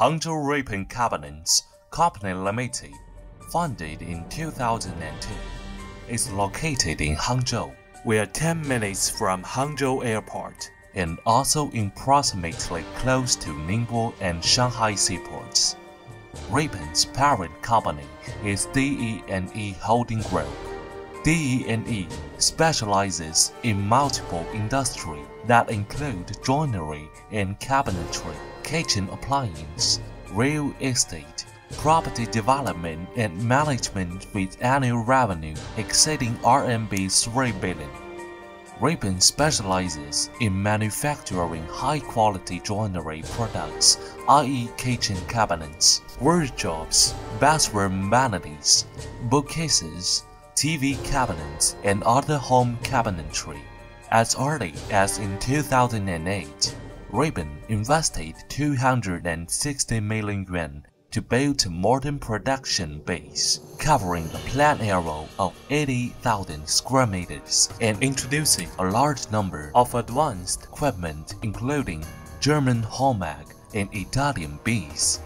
Hangzhou Rebon Cabinets Company Limited, founded in 2002, is located in Hangzhou. We are 10 minutes from Hangzhou Airport and also approximately close to Ningbo and Shanghai seaports. Rebon's parent company is DE&E Holding Group. DE&E specializes in multiple industries that include joinery and cabinetry kitchen appliance, real estate, property development and management with annual revenue exceeding RMB 3 billion. Rebon specializes in manufacturing high-quality joinery products, i.e. kitchen cabinets, workshops, bathroom vanities, bookcases, TV cabinets, and other home cabinetry. As early as in 2008, Rebon invested 260 million yuan to build a modern production base, covering a plant area of 80,000 square meters and introducing a large number of advanced equipment including German Homag and Italian BIESSE.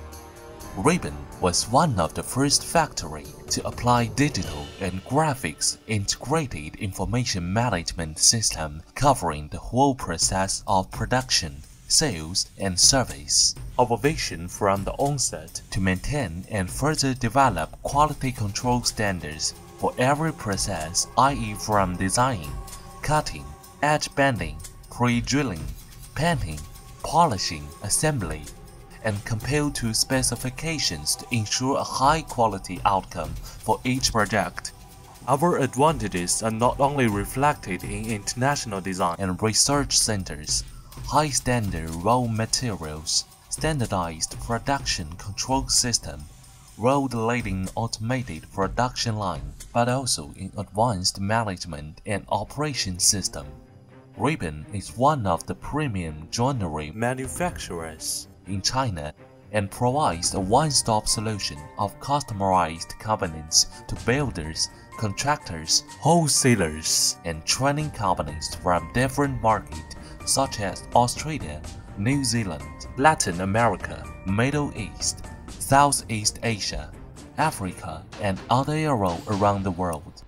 Rebon was one of the first factory to apply digital and graphics integrated information management system covering the whole process of production sales, and service. Our vision from the onset to maintain and further develop quality control standards for every process, i.e. from design, cutting, edge banding, pre-drilling, painting, polishing, assembly, and compare to specifications to ensure a high quality outcome for each project. Our advantages are not only reflected in international design and research centers, high standard raw materials, standardized production control system, road-leading automated production line, but also in advanced management and operation system. Rebon is one of the premium joinery manufacturers in China and provides a one-stop solution of customized cabinets to builders, contractors, wholesalers, and training companies from different markets such as Australia, New Zealand, Latin America, Middle East, Southeast Asia, Africa, and other areas around the world.